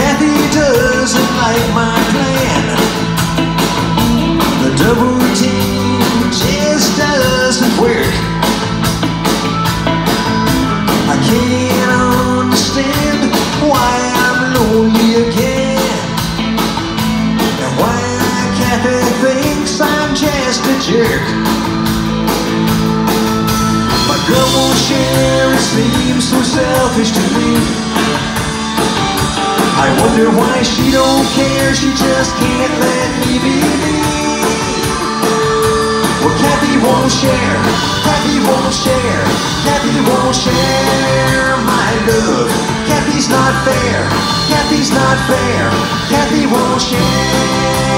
Kathy doesn't like my plan. The double team just doesn't work. I can't understand why I'm lonely again. And why Kathy thinks I'm just a jerk. My won't share, seems so selfish to. I wonder why she don't care, she just can't let me be me. Well, Kathy won't share, Kathy won't share, Kathy won't share my love. Kathy's not fair, Kathy's not fair, Kathy won't share.